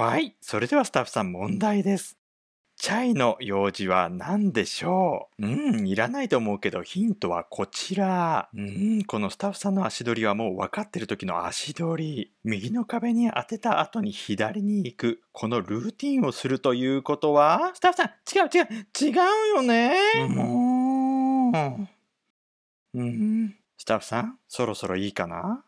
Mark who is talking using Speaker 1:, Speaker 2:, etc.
Speaker 1: はい、それではスタッフさん問題です。チャイの用事は何でしょう？うん、いらないと思うけどヒントはこちら。うん、このスタッフさんの足取りはもう分かってる時の足取り。右の壁に当てた後に左に行く。このルーティンをするということは？スタッフさん、違う違う、違うよねもう。うん、スタッフさん、そろそろいいかな？